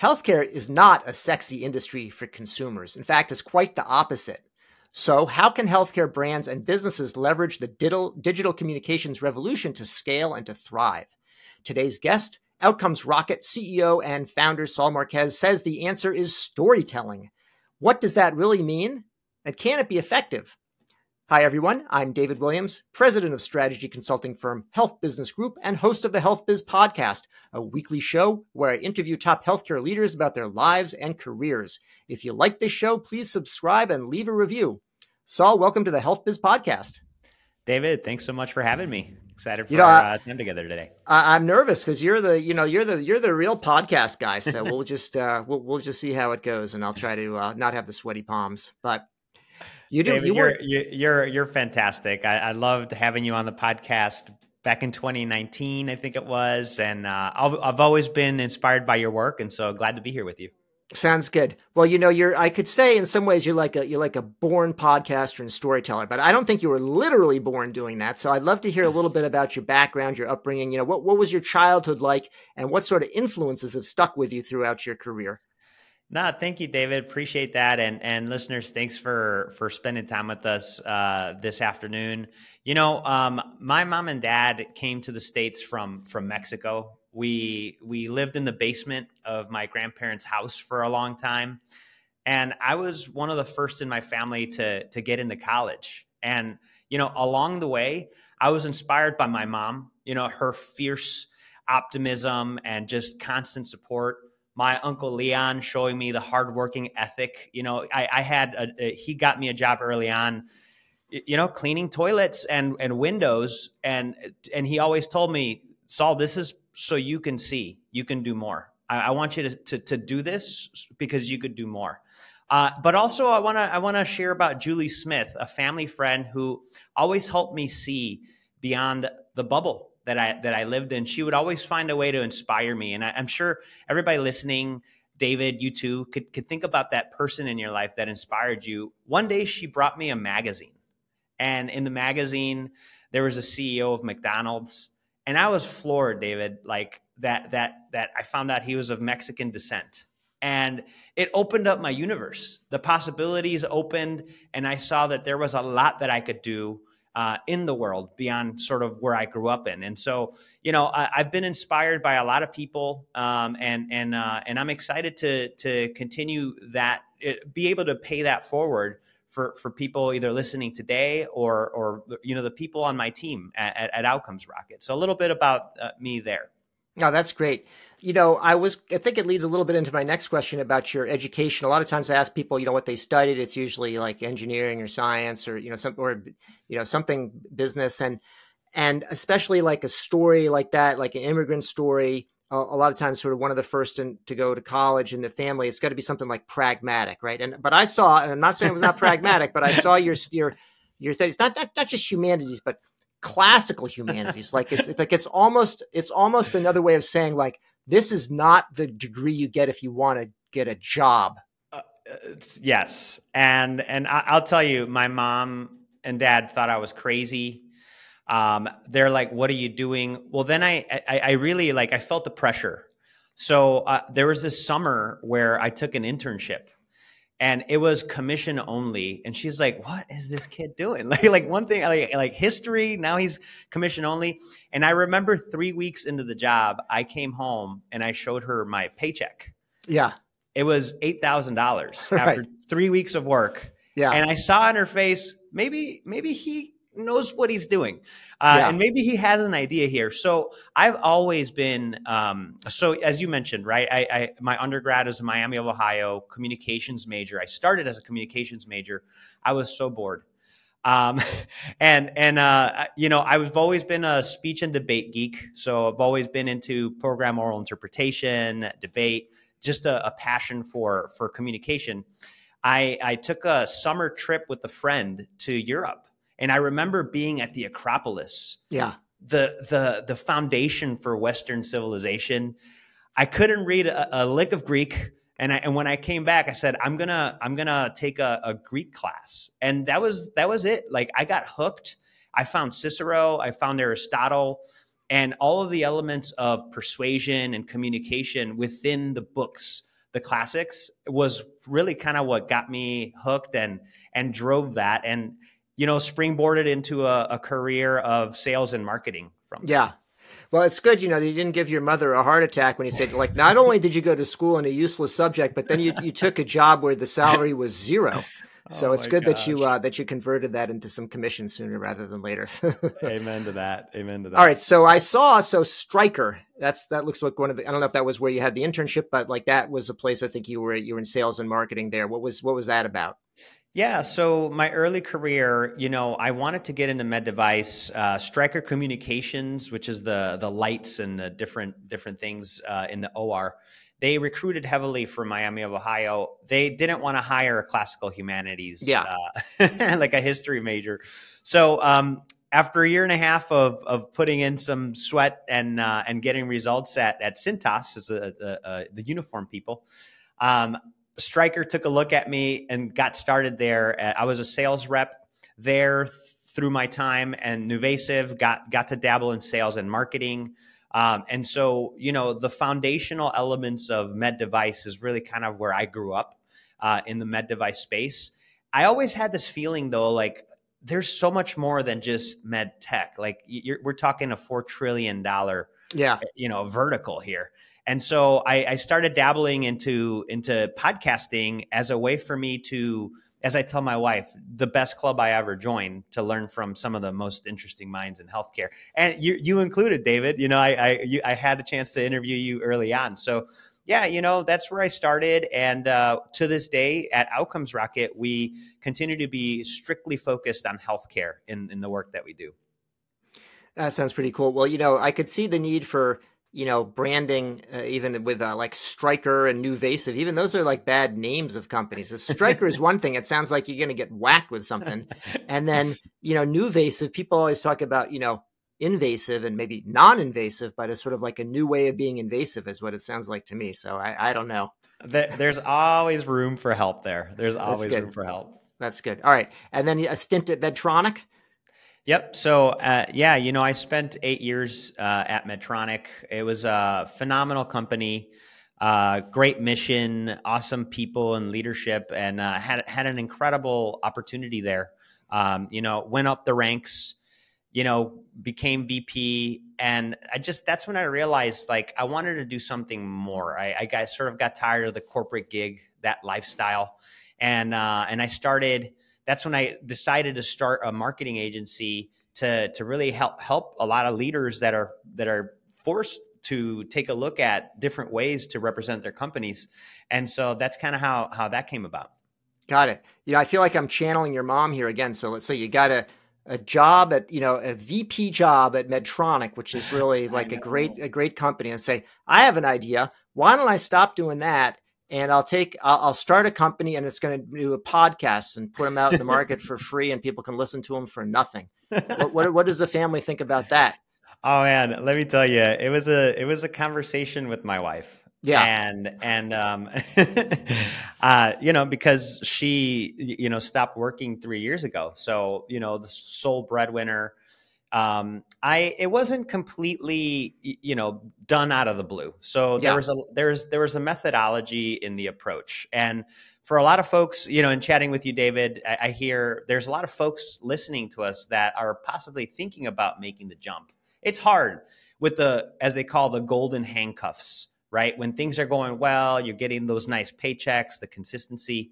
Healthcare is not a sexy industry for consumers. In fact, it's quite the opposite. So, how can healthcare brands and businesses leverage the digital, communications revolution to scale and to thrive? Today's guest, Outcomes Rocket CEO and founder Saul Marquez, says the answer is storytelling. What does that really mean? And can it be effective? Hi, everyone. I'm David Williams, president of strategy consulting firm Health Business Group and host of the Health Biz Podcast, a weekly show where I interview top healthcare leaders about their lives and careers. If you like this show, please subscribe and leave a review. Saul, welcome to the Health Biz Podcast. David, thanks so much for having me. Excited for you know, our uh, time together today. I, am nervous because you're the, you know, you're the, you're the real podcast guy. So we'll just, uh, we'll, we'll just see how it goes, and I'll try to uh, not have the sweaty palms. But you do. David, you you're, you're you're fantastic. I, I, loved having you on the podcast back in 2019, I think it was, and uh, I've, I've always been inspired by your work, and so glad to be here with you. Sounds good. Well, you know, you're I could say in some ways you're like a you're like a born podcaster and storyteller, but I don't think you were literally born doing that. So I'd love to hear a little bit about your background, your upbringing, you know, what what was your childhood like and what sort of influences have stuck with you throughout your career? No, thank you, David. Appreciate that, and and listeners, thanks for for spending time with us uh, this afternoon. You know, um, my mom and dad came to the states from from Mexico. We we lived in the basement of my grandparents' house for a long time, and I was one of the first in my family to to get into college. And you know, along the way, I was inspired by my mom. You know, her fierce optimism and just constant support my uncle Leon showing me the hardworking ethic. You know, I, I had a, a, he got me a job early on, you know, cleaning toilets and and windows, and and he always told me, Saul, this is so you can see, you can do more. I, I want you to, to to do this because you could do more. Uh, but also, I want to I want to share about Julie Smith, a family friend who always helped me see beyond the bubble that I that I lived in, she would always find a way to inspire me. And I, am sure everybody listening, David, you too, could could think about that person in your life that inspired you. One day, she brought me a magazine, and in the magazine, there was a CEO of McDonald's, and I was floored, David, like that that that I found out he was of Mexican descent. And it opened up my universe. The possibilities opened, and I saw that there was a lot that I could do uh, in the world beyond sort of where I grew up in. And so, you know, I, have been inspired by a lot of people, um, and and uh, and I'm excited to to continue that, eh, be able to pay that forward for for people either listening today or or you know the people on my team at, at Outcomes Rocket. So a little bit about uh, me there. No, that's great. You know, I was, I think it leads a little bit into my next question about your education. A lot of times I ask people, you know, what they studied. It's usually like engineering or science or, you know, some, or, you know, something business. And, and especially like a story like that, like an immigrant story, a, a lot of times sort of one of the first in, to go to college in the family, it's got to be something like pragmatic, right? And, but I saw, and I'm not saying it was not pragmatic, but I saw your, your, your studies, not, not, not just humanities, but classical humanities. like it's, it's like it's almost it's almost another way of saying like this is not the degree you get if you want to get a job. Uh, yes, and and I, will tell you, my mom and dad thought I was crazy. Um, they're like, "What are you doing?" Well, then I I, I really like I felt the pressure. So uh, there was this summer where I took an internship and it was commission only and she's like what is this kid doing? Like like one thing like, like history now he's commission only. And i remember three weeks into the job i came home and i showed her my paycheck. Yeah. It was $8000 after three weeks of work. Yeah. And i saw in her face maybe maybe he knows what he's doing, uh, yeah. and maybe he has an idea here. So I've always been um, so as you mentioned, right? I, I my undergrad was in Miami of Ohio, communications major. I started as a communications major. I was so bored. Um, and and uh, you know I've always been a speech and debate geek, so I've always been into program oral interpretation, debate, just a, a passion for for communication. I, I took a summer trip with a friend to Europe and I remember being at the Acropolis. Yeah. The the the foundation for Western civilization. I couldn't read a, a lick of Greek And I, and when I came back, I said, I'm gonna I'm gonna take a, a Greek class, and that was that was it. Like I got hooked. I found Cicero, I found Aristotle, and all of the elements of persuasion and communication within the books, the classics, was really kind of what got me hooked and and drove that, and you know, springboarded into a, a career of sales and marketing from. Yeah, well, it's good, you know, you didn't give your mother a heart attack when you said, like, not only did you go to school in a useless subject, but then you, you took a job where the salary was zero. So oh it's good gosh. that you uh, that you converted that into some commission sooner rather than later. Amen to that. Amen to that. All right. So I saw so Stryker. That's that looks like one of the. I don't know if that was where you had the internship, but like that was a place I think you were you were in sales and marketing there. What was what was that about? Yeah, so my early career, you know, I wanted to get into med device. Uh, Stryker Communications, which is the the lights and the different different things uh, in the OR, they recruited heavily for Miami of Ohio. They didn't want to hire a classical humanities, yeah, uh, like a history major. So um, after a year and a half of of putting in some sweat and uh, and getting results at at Cintas as a, a, a, the uniform people. Um, Stryker took a look at me and got started there. I was a sales rep there through my time, and Nuvasive got got to dabble in sales and marketing. Um, and so, you know, the foundational elements of med device is really kind of where I grew up uh, in the med device space. I always had this feeling, though, like there's so much more than just med tech. Like we're talking a four trillion dollar, yeah, you know, vertical here. And so I, I started dabbling into into podcasting as a way for me to as I tell my wife, the best club I ever joined to learn from some of the most interesting minds in healthcare, and you you included David. You know, I I, you, I had a chance to interview you early on, so yeah, you know that's where I started, and uh, to this day at Outcomes Rocket, we continue to be strictly focused on healthcare in in the work that we do. That sounds pretty cool. Well, you know, I could see the need for you know, branding, uh, even with uh, like Stryker and Nuvasive, even those are like bad names of companies. A Stryker is one thing; it sounds like you're going to get whacked with something, and then you know, Nuvasive. People always talk about you know, invasive and maybe non-invasive, but it's sort of like a new way of being invasive, is what it sounds like to me. So I, I don't know. There's always room for help there. There's always room for help. That's good. All right, and then a stint at Medtronic. Yep. So, uh, yeah, you know, I spent eight years uh, at Medtronic. It was a phenomenal company, uh, great mission, awesome people and leadership, and uh, had had an incredible opportunity there. Um, you know, went up the ranks. You know, became VP, and I just that's when I realized like I wanted to do something more. I, I got sort of got tired of the corporate gig, that lifestyle, and uh, and I started that's when I decided to start a marketing agency to to really help help a lot of leaders that are that are forced to take a look at different ways to represent their companies. And so that's kind of how how that came about. Got it. You know, I feel like I'm channeling your mom here again. So let's say you got a a job at you know a VP job at Medtronic, which is really like a great a great company, and say I have an idea. Why don't I stop doing that and I'll take I'll, I'll start a company and it's going to do a podcast and put them out in the market for free and people can listen to them for nothing. what, what, what does the family think about that? Oh man, let me tell you, it was a it was a conversation with my wife. Yeah, and and um, uh, you know, because she you know stopped working three years ago, so you know the sole breadwinner um, I it wasn't completely you know done out of the blue. So there yeah. was a there's there was a methodology in the approach, and for a lot of folks, you know, in chatting with you, David, I, I hear there's a lot of folks listening to us that are possibly thinking about making the jump. It's hard with the as they call the golden handcuffs, right? When things are going well, you're getting those nice paychecks, the consistency.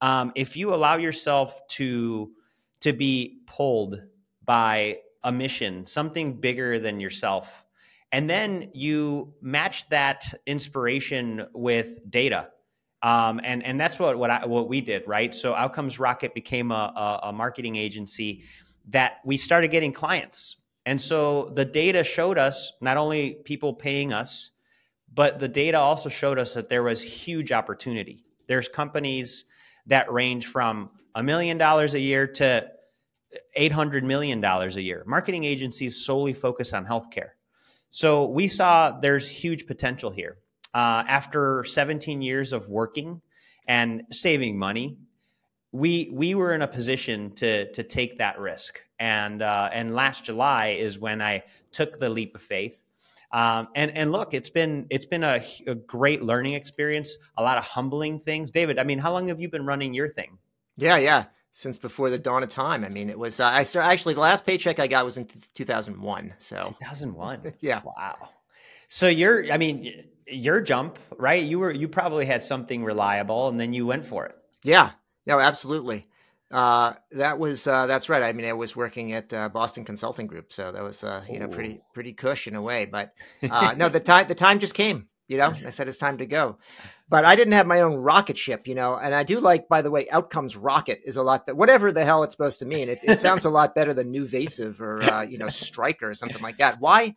Um, if you allow yourself to to be pulled by a mission, something bigger than yourself. And then you match that inspiration with data. Um, and, and that's what, what, I, what we did, right? So Outcomes Rocket became a, a, a marketing agency that we started getting clients. And so the data showed us not only people paying us, but the data also showed us that there was huge opportunity. There's companies that range from a million dollars a year to $800 million a year. Marketing agencies solely focus on healthcare. So we saw there's huge potential here. uh, after 17 years of working and saving money, we we were in a position to to take that risk. And uh, and last July is when I took the leap of faith. Um, and and look, it's been it's been a, a great learning experience. A lot of humbling things. David, I mean, how long have you been running your thing? Yeah, yeah since before the dawn of time. I mean, it was uh, I started, actually the last paycheck I got was in 2001. So 2001. yeah. Wow. So you're, I mean, your jump, right? You were, you probably had something reliable, and then you went for it. Yeah. No, absolutely. Uh, that was uh, that's right. I mean, I was working at uh, Boston Consulting Group, so that was uh, you know pretty pretty cush in a way. But uh, no, the time the time just came. You know, I said it's time to go. But I didn't have my own rocket ship, you know, and I do like, by the way, Outcomes Rocket is a lot, but whatever the hell it's supposed to mean, it, it sounds a lot better than Nuvasive or uh, you know Stryker or something like that. Why,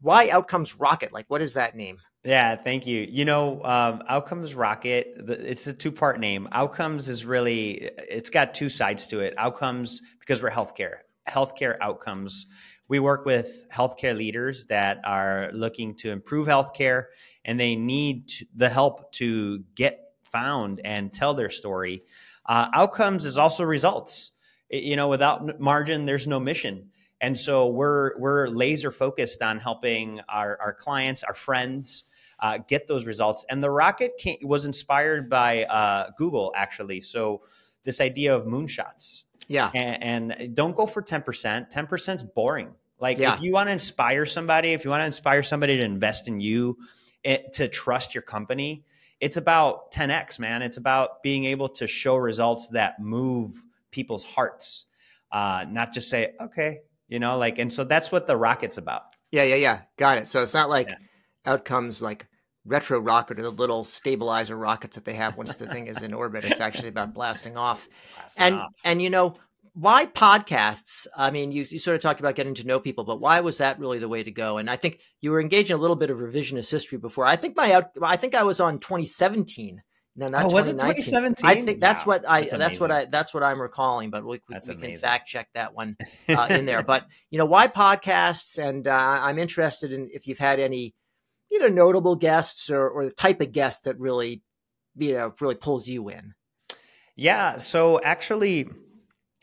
why Outcomes Rocket? Like, what is that name? Yeah, thank you. You know, um, Outcomes Rocket, it's a two part name. Outcomes is really, it's got two sides to it. Outcomes, because we're healthcare, healthcare outcomes. We work with healthcare leaders that are looking to improve healthcare and they need the help to get found and tell their story. Uh, outcomes is also results. You know, without margin, there's no mission. And so we're we're laser focused on helping our, our clients, our friends, uh, get those results. And the rocket came, was inspired by uh, Google, actually. So this idea of moonshots. Yeah. And, and don't go for 10%. 10% is boring. Like yeah. if you want to inspire somebody, if you want to inspire somebody to invest in you, it, to trust your company, it's about 10x, man. It's about being able to show results that move people's hearts, uh, not just say, okay, you know, like, and so that's what the rocket's about. Yeah, yeah, yeah. Got it. So it's not like yeah. outcomes like retro rocket or the little stabilizer rockets that they have once the thing is in orbit. It's actually about blasting off. Blasting and off. and you know, why podcasts? I mean, you, you sort of talked about getting to know people, but why was that really the way to go? And I think you were engaging a little bit of revisionist history before. I think my out, I think I was on 2017. No, not oh, was it 2017? I think that's wow. what I that's, that's, what I that's what I'm recalling, but we, we, we can fact check that one uh, in there. but you know, why podcasts? And uh, I'm interested in if you've had any either notable guests or, or the type of guest that really you know really pulls you in. Yeah. So actually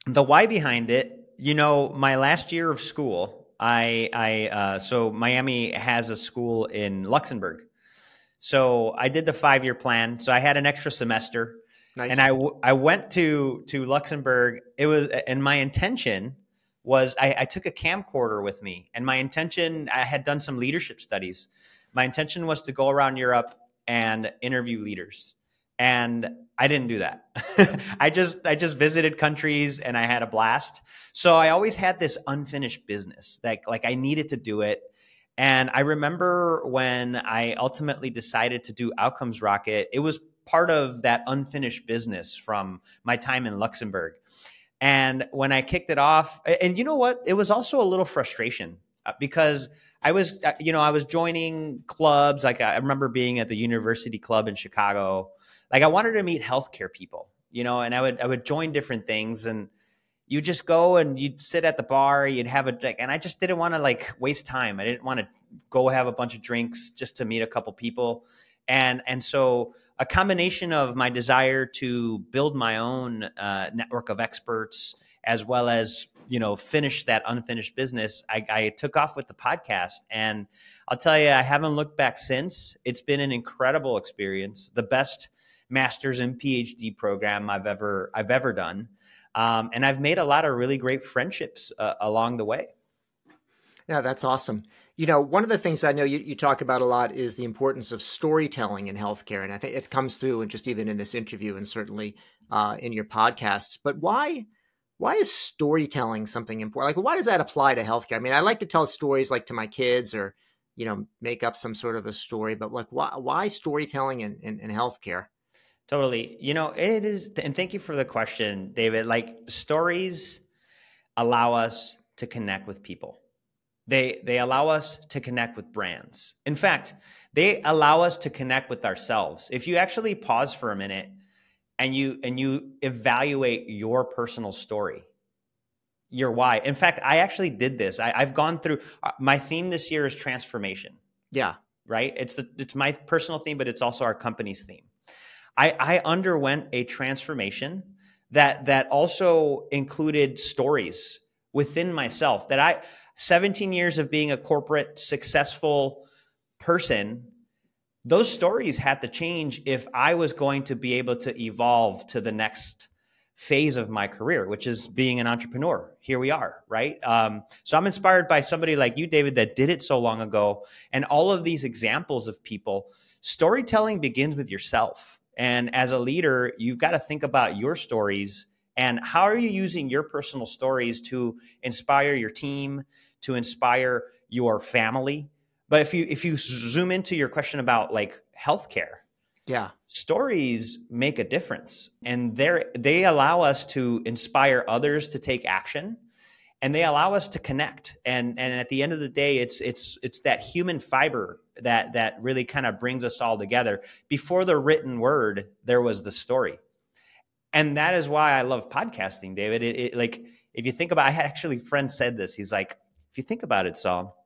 the why behind it, you know, my last year of school, I, I, uh, so Miami has a school in Luxembourg. So I did the five year plan. So I had an extra semester. Nice. And I, w- I went to, to Luxembourg. It was, and my intention was I, I took a camcorder with me. And my intention, I had done some leadership studies. My intention was to go around Europe and interview leaders and I didn't do that. I just I just visited countries and I had a blast. So I always had this unfinished business that like I needed to do it. And I remember when I ultimately decided to do Outcomes Rocket, it was part of that unfinished business from my time in Luxembourg. And when I kicked it off, and you know what? It was also a little frustration uh, because I was, uh, you know, I was joining clubs. Like I remember being at the University Club in Chicago like I wanted to meet healthcare people, you know, and I would I would join different things and you just go and you'd sit at the bar, you'd have a drink, and I just didn't want to like waste time. I didn't want to go have a bunch of drinks just to meet a couple people. And and so a combination of my desire to build my own uh, network of experts as well as you know finish that unfinished business I, I, took off with the podcast and i'll tell you i haven't looked back since it's been an incredible experience the best master's and PhD program I've ever I've ever done, um, and I've made a lot of really great friendships uh, along the way. Yeah, that's awesome. You know, one of the things I know you, you talk about a lot is the importance of storytelling in healthcare, and I think it comes through, and just even in this interview, and certainly uh, in your podcasts. But why? Why is storytelling something important? Like, why does that apply to healthcare? I mean, I like to tell stories like to my kids or, you know, make up some sort of a story, but like, why, why storytelling in, in, in healthcare? Totally. You know, it is, and thank you for the question, David. Like stories allow us to connect with people. They they allow us to connect with brands. In fact, they allow us to connect with ourselves. If you actually pause for a minute and you and you evaluate your personal story, your why. In fact, I actually did this. I, I've gone through uh, my theme this year is transformation. Yeah. right? It's the it's my personal theme, but it's also our company's theme. I, I underwent a transformation that that also included stories within myself that I 17 years of being a corporate successful person those stories had to change if I was going to be able to evolve to the next phase of my career, which is being an entrepreneur. Here we are, right? Um, so I'm inspired by somebody like you, David, that did it so long ago. And all of these examples of people, storytelling begins with yourself. And as a leader, you've got to think about your stories and how are you using your personal stories to inspire your team, to inspire your family. But if you if you zoom into your question about like healthcare, yeah, stories make a difference, and they they allow us to inspire others to take action, and they allow us to connect. And and at the end of the day, it's it's it's that human fiber that that really kind of brings us all together. Before the written word, there was the story and that is why I love podcasting, David. It, it, like if you think about, I had actually friend said this. He's like, if you think about it, Saul,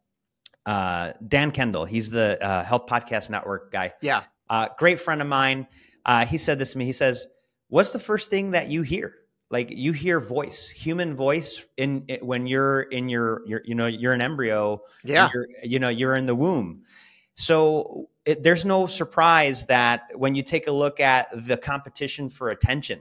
uh, Dan Kendall, he's the uh, Health Podcast Network guy. Yeah, uh, great friend of mine. Uh, he said this to me. He says, "What's the first thing that you hear? Like you hear voice, human voice, in, in when you're in your, your, you know, you're an embryo. Yeah, you know, you're in the womb. So it, there's no surprise that when you take a look at the competition for attention."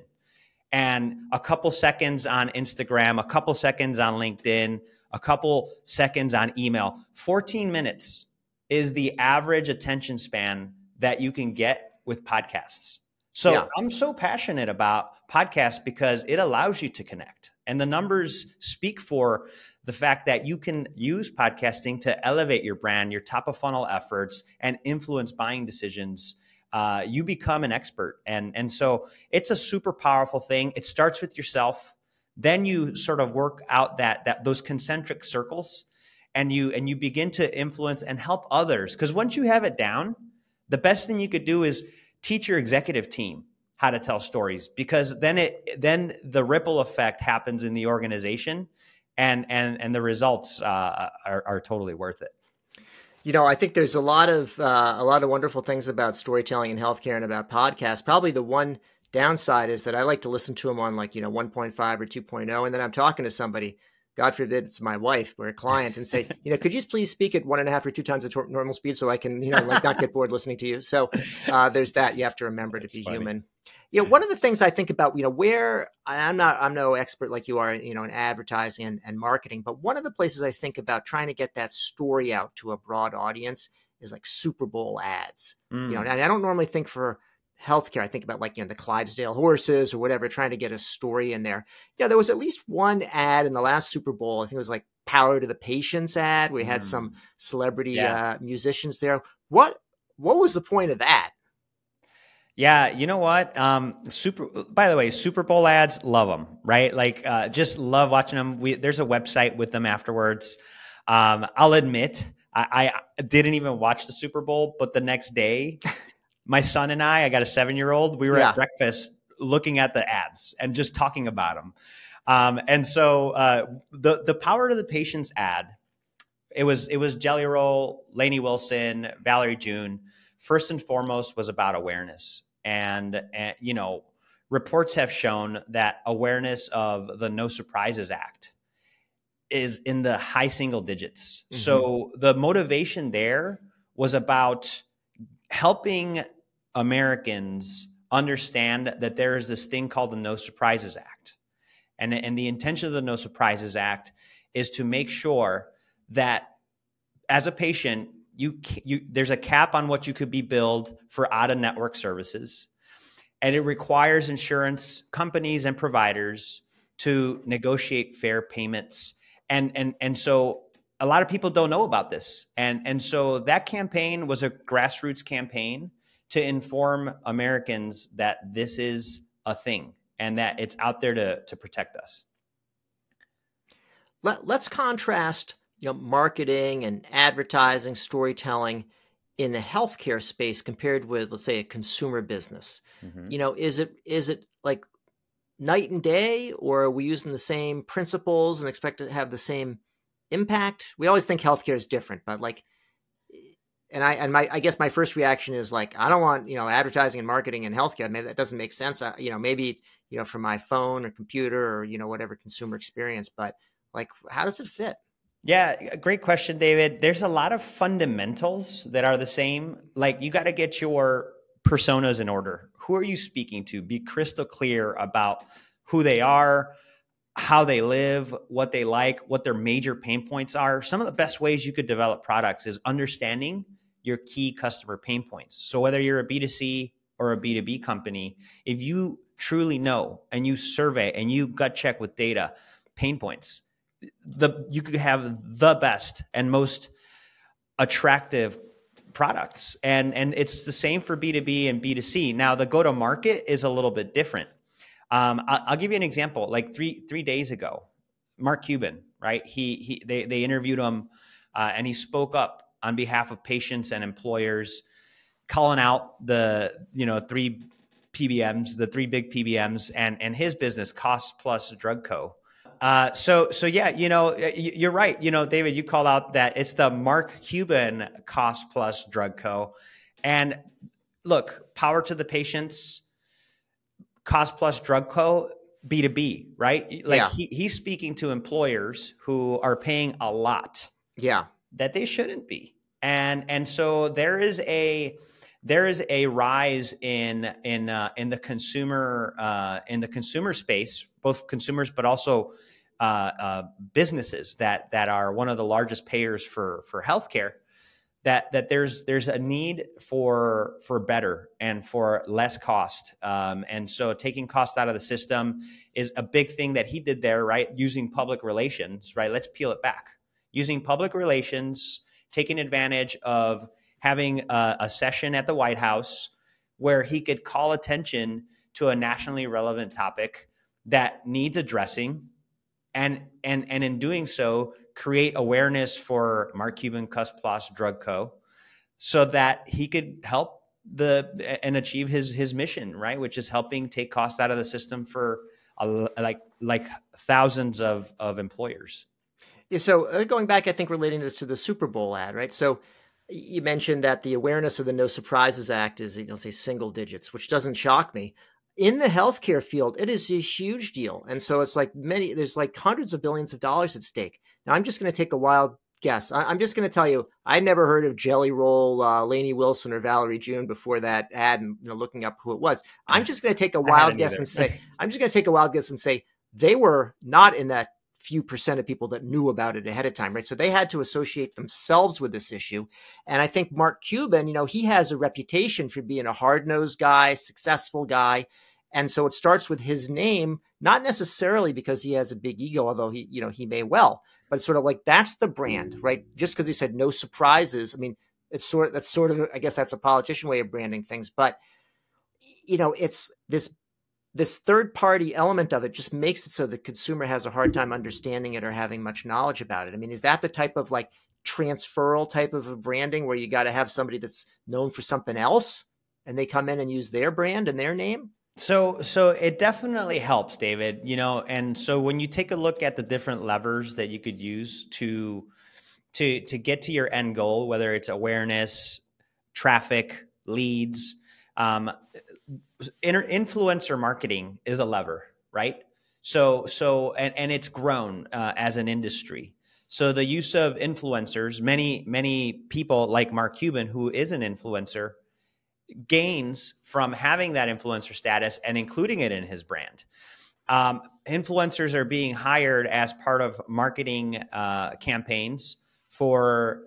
and a couple seconds on Instagram, a couple seconds on LinkedIn, a couple seconds on email. 14 minutes is the average attention span that you can get with podcasts. So yeah. I'm so passionate about podcasts because it allows you to connect. And the numbers speak for the fact that you can use podcasting to elevate your brand, your top of funnel efforts, and influence buying decisions uh, you become an expert. And, and so it's a super powerful thing. It starts with yourself. Then you sort of work out that, that those concentric circles and you, and you begin to influence and help others. Cause once you have it down, the best thing you could do is teach your executive team how to tell stories because then it, then the ripple effect happens in the organization and, and, and the results uh, are, are totally worth it you know, I think there's a lot of uh, a lot of wonderful things about storytelling in healthcare and about podcasts. Probably the one downside is that I like to listen to them on like you know 1.5 or 2.0, and then I'm talking to somebody. God forbid it's my wife or a client, and say, you know, could you please speak at one and a half or two times the normal speed so I can, you know, like not get bored listening to you. So uh, there's that. You have to remember to be funny. human you know, one of the things I think about, you know, where I'm not, I'm no expert like you are, you know, in advertising and, and marketing, but one of the places I think about trying to get that story out to a broad audience is like Super Bowl ads. Mm. You know, mm. and I don't normally think for healthcare. I think about like, you know, the Clydesdale horses or whatever, trying to get a story in there. Yeah, there was at least one ad in the last Super Bowl. I think it was like Power to the Patients ad. We had mm. some celebrity yeah. uh, musicians there. What what was the point of that? Yeah, you know what? Um, super. By the way, Super Bowl ads, love them. Right? Like, uh, just love watching them. We, there's a website with them afterwards. Um, I'll admit, I, I, didn't even watch the Super Bowl, but the next day, my son and I, I got a seven year old. We were yeah. at breakfast looking at the ads and just talking about them. Um, and so uh, the the power to the patients ad, it was it was Jelly Roll, Lainey Wilson, Valerie June. First and foremost was about awareness and, and you know reports have shown that awareness of the No Surprises Act is in the high single digits. Mm-hmm. So the motivation there was about helping Americans understand that there is this thing called the No Surprises Act. And, and the intention of the No Surprises Act is to make sure that as a patient, you, you there's a cap on what you could be billed for out of network services. And it requires insurance companies and providers to negotiate fair payments. And and and so a lot of people don't know about this. And and so that campaign was a grassroots campaign to inform Americans that this is a thing and that it's out there to to protect us Let, let's contrast you know, marketing and advertising, storytelling in the healthcare space compared with, let's say, a consumer business. Mm-hmm. You know, is it is it like night and day, or are we using the same principles and expect to have the same impact? We always think healthcare is different, but like and I and my I guess my first reaction is like I don't want you know advertising and marketing and healthcare. Maybe that doesn't make sense. I, you know, maybe you know for my phone or computer or you know whatever consumer experience. But like, how does it fit? Yeah, great question, David. There's a lot of fundamentals that are the same. Like you got to get your personas in order. Who are you speaking to? Be crystal clear about who they are, how they live, what they like, what their major pain points are. Some of the best ways you could develop products is understanding your key customer pain points. So whether you're a B2C or a B2B company, if you truly know and you survey and you gut check with data pain points, the you could have the best and most attractive products. And and it's the same for b2b and b2c now the go to market is a little bit different. Um, I'll, I'll, give you an example. Like three three days ago mark cuban right? He he they, they interviewed him uh, and he spoke up on behalf of patients and employers calling out the you know three pbms the three big pbms and and his business cost plus drug co uh, so so yeah, you know, you're right. You know, David, you called out that it's the Mark Cuban cost plus drug co. And look, power to the patients, cost plus drug co, B2B, right? Like yeah. he, he's speaking to employers who are paying a lot. Yeah. That they shouldn't be. And and so there is a there is a rise in in uh, in the consumer uh, in the consumer space, both consumers but also uh, uh, businesses that that are one of the largest payers for for healthcare. That that there's there's a need for for better and for less cost, um, and so taking cost out of the system is a big thing that he did there, right? Using public relations, right? Let's peel it back. Using public relations, taking advantage of having a, a session at the White House where he could call attention to a nationally relevant topic that needs addressing and and and in doing so create awareness for Mark Cuban Cost Plus Drug Co. so that he could help the and achieve his his mission right? Which is helping take cost out of the system for a, like like thousands of of employers yeah, so uh, going back i think relating this to the super bowl ad right so you mentioned that the awareness of the No Surprises Act is, you'll say, single digits, which doesn't shock me. In the healthcare field, it is a huge deal. And so it's like many, there's like hundreds of billions of dollars at stake. Now, I'm just going to take a wild guess. I, am just going to tell you, I never heard of Jelly Roll, uh, Lainey Wilson, or Valerie June before that ad and you know, looking up who it was. I'm just going to take a wild guess either. and say, I'm just going to take a wild guess and say they were not in that few percent of people that knew about it ahead of time, right? So they had to associate themselves with this issue. And I think Mark Cuban, you know, he has a reputation for being a hard nosed guy, successful guy. And so it starts with his name, not necessarily because he has a big ego, although he, you know, he may well, but sort of like that's the brand, right? Just because he said no surprises. I mean, it's sort of, that's sort of, I guess that's a politician way of branding things, but you know, it's this this third party element of it just makes it so the consumer has a hard time understanding it or having much knowledge about it. I mean, is that the type of like transferal type of branding where you got to have somebody that's known for something else and they come in and use their brand and their name? So so it definitely helps, David, you know, and so when you take a look at the different levers that you could use to to to get to your end goal, whether it's awareness, traffic, leads, um, influencer marketing is a lever, right? So, so, and, and it's grown uh, as an industry. So the use of influencers, many, many people like Mark Cuban, who is an influencer, gains from having that influencer status and including it in his brand. Um, influencers are being hired as part of marketing uh, campaigns for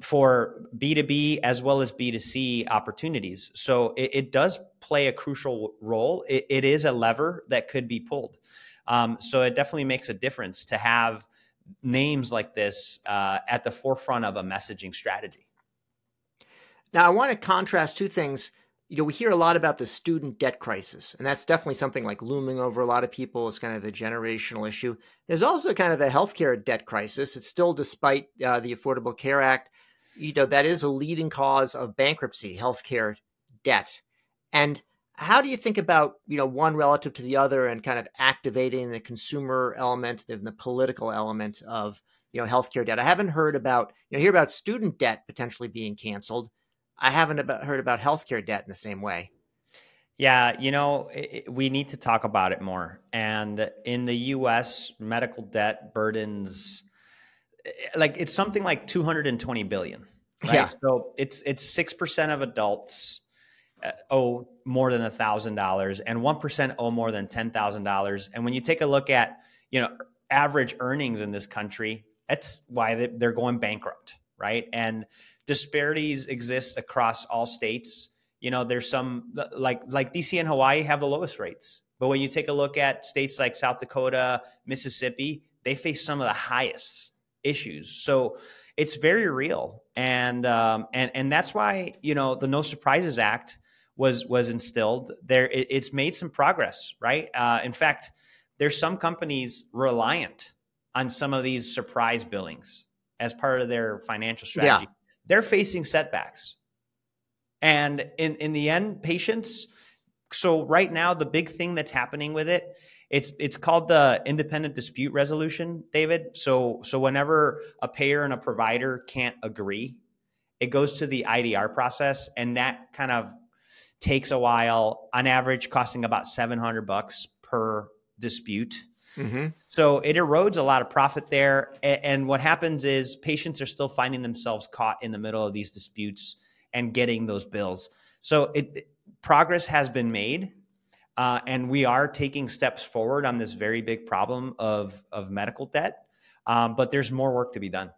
for B2B as well as B2C opportunities. So it, it does play a crucial role. It, it is a lever that could be pulled. Um, so it definitely makes a difference to have names like this uh, at the forefront of a messaging strategy. Now, I want to contrast two things. You know, we hear a lot about the student debt crisis, and that's definitely something like looming over a lot of people. It's kind of a generational issue. There's also kind of a healthcare debt crisis. It's still, despite uh, the Affordable Care Act, you know, that is a leading cause of bankruptcy, healthcare debt. And how do you think about, you know, one relative to the other and kind of activating the consumer element and the political element of you know healthcare debt. I haven't heard about you know hear about student debt potentially being canceled. I haven't about, heard about healthcare debt in the same way. Yeah, you know, it, we need to talk about it more. And in the US, medical debt burdens like it's something like 220 billion. Right? Yeah. So it's it's 6% of adults uh, owe more than a thousand dollars and 1% owe more than $10,000. And when you take a look at, you know, average earnings in this country, that's why they're going bankrupt, right? And disparities exist across all states you know there's some like like dc and hawaii have the lowest rates but when you take a look at states like south dakota mississippi they face some of the highest issues. So it's very real. And um, and and that's why you know the no surprises act was was instilled there. It, it's made some progress right? Uh, in fact there's some companies reliant on some of these surprise billings as part of their financial strategy. Yeah. they're facing setbacks. And in, in the end, patients. So right now, the big thing that's happening with it, it's it's called the independent dispute resolution, David. So so whenever a payer and a provider can't agree, it goes to the IDR process, and that kind of takes a while. On average, costing about seven hundred bucks per dispute. Mm-hmm. So it erodes a lot of profit there. And what happens is patients are still finding themselves caught in the middle of these disputes and getting those bills. So it progress has been made. Uh, and we are taking steps forward on this very big problem of, of medical debt. Um, but there's more work to be done.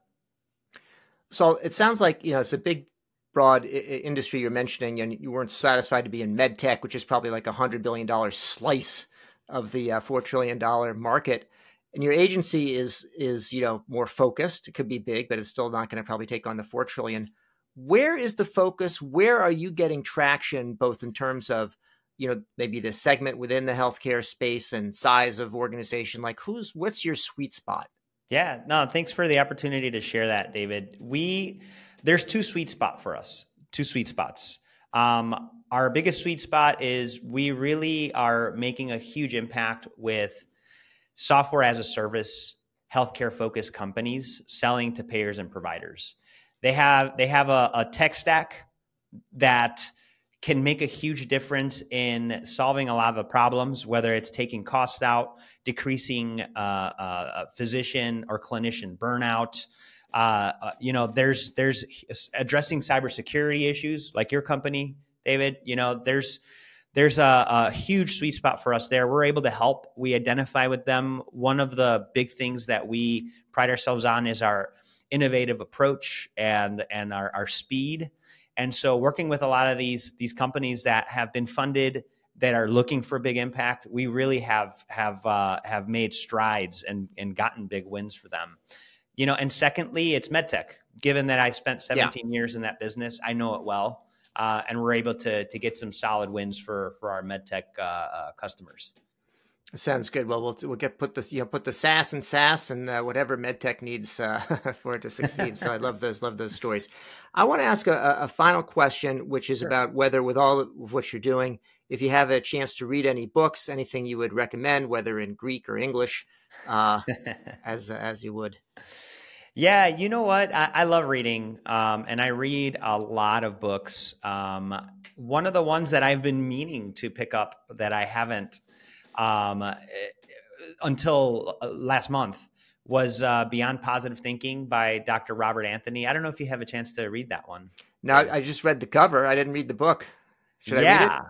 So it sounds like you know it's a big, broad industry you're mentioning, and you weren't satisfied to be in med tech, which is probably like a hundred billion dollar slice of the uh, four trillion dollar market. And your agency is is you know more focused. It could be big, but it's still not going to probably take on the four trillion where is the focus where are you getting traction both in terms of you know maybe the segment within the healthcare space and size of organization like who's what's your sweet spot? Yeah no thanks for the opportunity to share that david. We there's two sweet spot for us two sweet spots. Um, our biggest sweet spot is we really are making a huge impact with software as a service healthcare focused companies selling to payers and providers. They have they have a, a tech stack that can make a huge difference in solving a lot of the problems, whether it's taking costs out, decreasing uh, uh, physician or clinician burnout. Uh, uh, you know, there's there's addressing cybersecurity issues like your company, David. You know, there's there's a, a, huge sweet spot for us there. We're able to help. We identify with them. One of the big things that we pride ourselves on is our innovative approach and and our, our speed. And so working with a lot of these these companies that have been funded that are looking for big impact, we really have have uh, have made strides and and gotten big wins for them. You know, and secondly, it's medtech. Given that I spent 17 yeah. years in that business, I know it well, uh, and we're able to to get some solid wins for for our medtech uh, uh customers. Sounds good. Well, we'll we'll get put this you know put the SaaS and SaaS and uh, whatever medtech needs uh, for it to succeed. so I love those love those stories. I want to ask a, a final question, which is sure. about whether with all of what you're doing, if you have a chance to read any books, anything you would recommend, whether in Greek or English, uh, as as you would. Yeah, you know what? I, I love reading, um, and I read a lot of books. Um, one of the ones that I've been meaning to pick up that I haven't um, uh, until uh, last month was uh, Beyond Positive Thinking by Dr. Robert Anthony. I don't know if you have a chance to read that one. No, I just read the cover. I didn't read the book. Should yeah. I read it?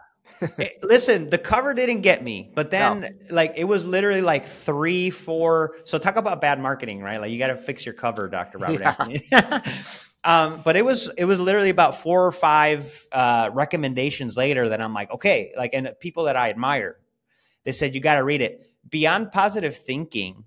Eh, listen, the cover didn't get me, but then no. like it was literally like three, four. So talk about bad marketing, right? Like you got to fix your cover, Dr. Robert yeah. Anthony. um, but it was it was literally about four or five uh, recommendations later that I'm like, okay, like and people that I admire, they said you got to read it. Beyond positive thinking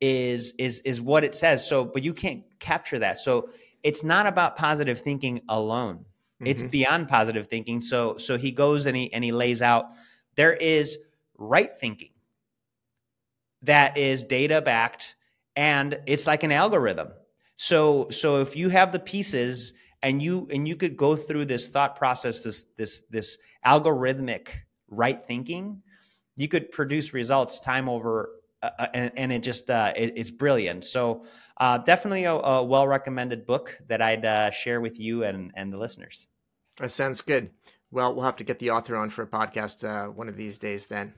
is is is what it says. So, but you can't capture that. So, it's not about positive thinking alone. Mm-hmm. It's beyond positive thinking. So, so he goes and he and he lays out there is right thinking that is data backed and it's like an algorithm. So, so if you have the pieces and you and you could go through this thought process, this this this algorithmic right thinking, you could produce results time over uh, and, and, it just uh, it, it's brilliant. So uh, definitely a, a, well recommended book that I'd uh, share with you and and the listeners. That sounds good. Well, we'll have to get the author on for a podcast uh, one of these days. Then,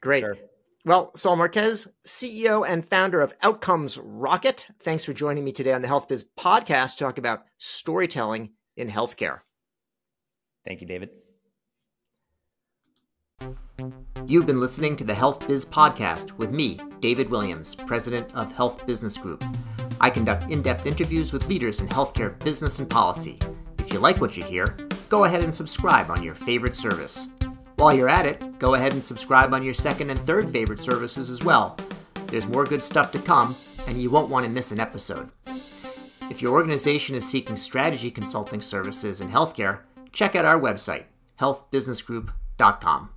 great. Sure. Well, Saul Marquez, CEO and founder of Outcomes Rocket, thanks for joining me today on the Health Biz podcast to talk about storytelling in healthcare. Thank you, David. You've been listening to the Health Biz podcast with me, David Williams, president of Health Business Group. I conduct in depth interviews with leaders in healthcare business and policy. If you like what you hear, go ahead and subscribe on your favorite service. While you're at it, go ahead and subscribe on your second and third favorite services as well. There's more good stuff to come, and you won't want to miss an episode. If your organization is seeking strategy consulting services in healthcare, check out our website, healthbusinessgroup.com.